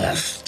left.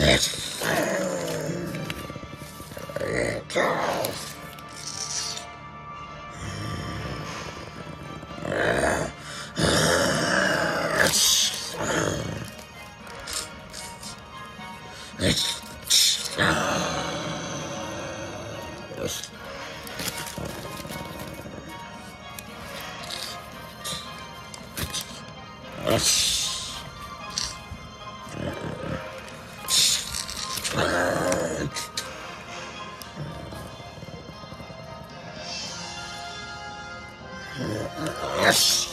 Yes. Yes.